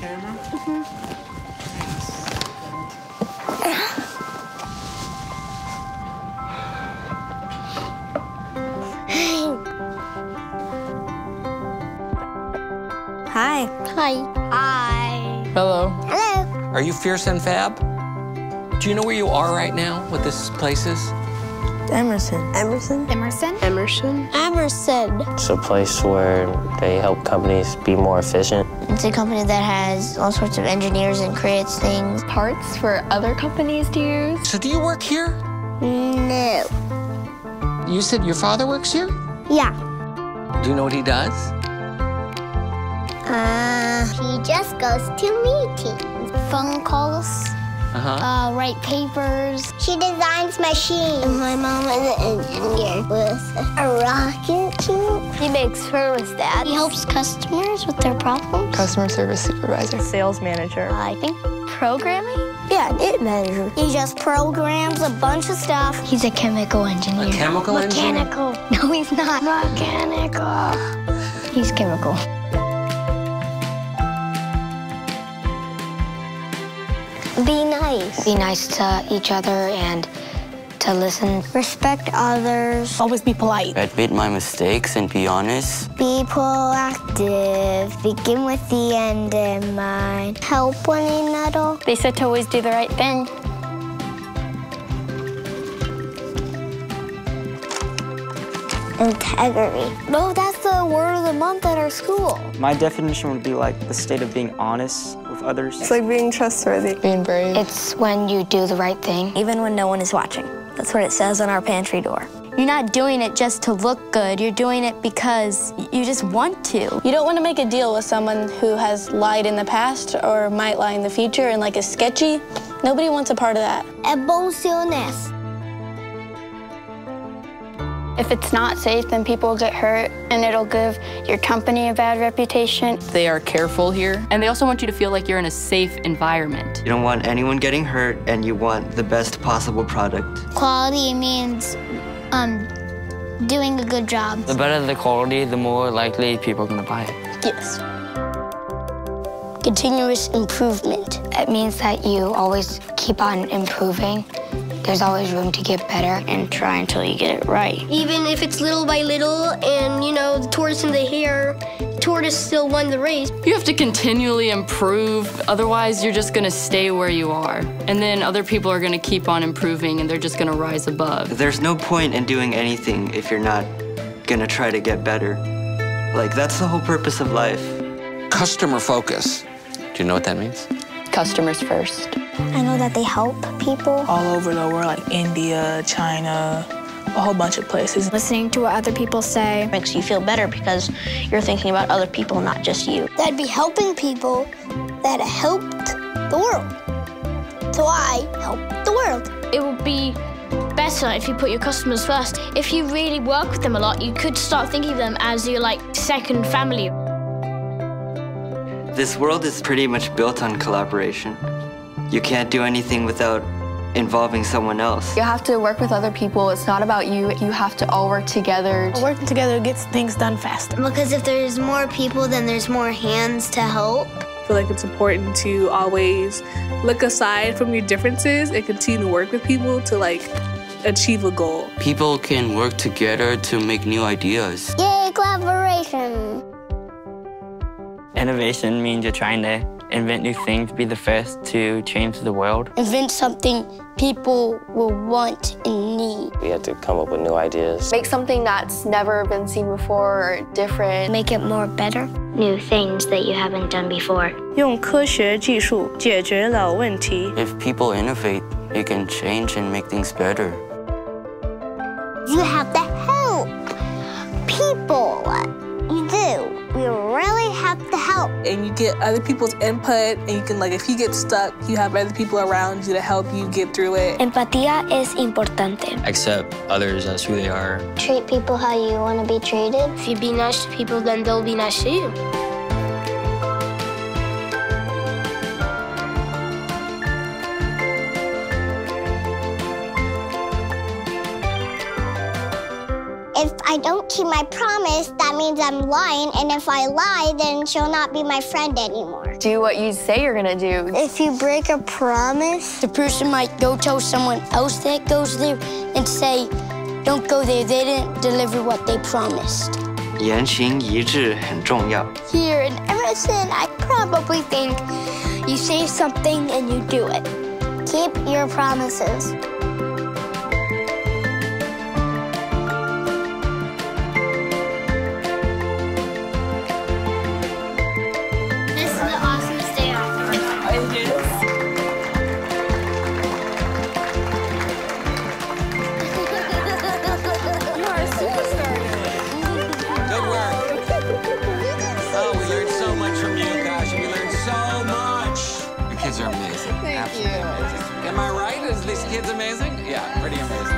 camera? Hi. Hi. Hi. Hello. Hello. Are you Fierce and Fab? Do you know where you are right now, what this place is? Emerson. Emerson. Emerson. Emerson. Emerson. It's a place where they help companies be more efficient. It's a company that has all sorts of engineers and creates things. Parts for other companies to use. So do you work here? No. You said your father works here? Yeah. Do you know what he does? Uh, he just goes to meetings. Phone calls. Uh-huh. Uh, write papers. She designs machines. My mom is an engineer with a rocket too. He makes thermostats. He helps customers with their problems. Customer service supervisor. Sales manager. I think programming. Yeah, it manager. He just programs a bunch of stuff. He's a chemical engineer. A chemical engineer? Mechanical. No, he's not. Mechanical. He's chemical. Be nice. Be nice to each other and to listen. Respect others. Always be polite. Admit my mistakes and be honest. Be proactive. Begin with the end in mind. Help one another. They said to always do the right thing. Integrity. No, that's the word of the month at our school. My definition would be like the state of being honest with others. It's like being trustworthy. Being brave. It's when you do the right thing. Even when no one is watching. That's what it says on our pantry door. You're not doing it just to look good. You're doing it because you just want to. You don't want to make a deal with someone who has lied in the past or might lie in the future and like is sketchy. Nobody wants a part of that. Emociones. If it's not safe, then people will get hurt and it'll give your company a bad reputation. They are careful here, and they also want you to feel like you're in a safe environment. You don't want anyone getting hurt, and you want the best possible product. Quality means um, doing a good job. The better the quality, the more likely people are going to buy it. Yes. Continuous improvement. It means that you always keep on improving. There's always room to get better and try until you get it right. Even if it's little by little and, you know, the tortoise and the hare, the tortoise still won the race. You have to continually improve, otherwise, you're just gonna stay where you are. And then other people are gonna keep on improving and they're just gonna rise above. There's no point in doing anything if you're not gonna try to get better. Like, that's the whole purpose of life. Customer focus. Do you know what that means? Customers first. I know that they help people. all over the world, like India, China, a whole bunch of places. Listening to what other people say. Makes you feel better because you're thinking about other people, not just you. That'd be helping people that helped the world. So I help the world. It would be better if you put your customers first. If you really work with them a lot, you could start thinking of them as your like second family. This world is pretty much built on collaboration. You can't do anything without involving someone else. You have to work with other people. It's not about you. You have to all work together. Working together gets things done faster. Because if there's more people, then there's more hands to help. I feel like it's important to always look aside from your differences and continue to work with people to like achieve a goal. People can work together to make new ideas. Yay, collaboration. Innovation means you're trying to invent new things, be the first to change the world. Invent something people will want and need. We have to come up with new ideas. Make something that's never been seen before or different. Make it more better. New things that you haven't done before. 用科学技术解决老问题。 If people innovate, they can change and make things better. You have And you get other people's input, and you can, like, if you get stuck, you have other people around you to help you get through it. Empatía es importante. Accept others as who they are. Treat people how you want to be treated. If you be nice to people, then they'll be nice to you. I don't keep my promise, that means I'm lying. And if I lie, then she'll not be my friend anymore. Do what you say you're gonna do. If you break a promise, the person might go tell someone else that goes there and say, don't go there, they didn't deliver what they promised. 言行一致很重要。 Here in Emerson, I probably think you say something and you do it. Keep your promises. Kids amazing? Yeah, pretty amazing.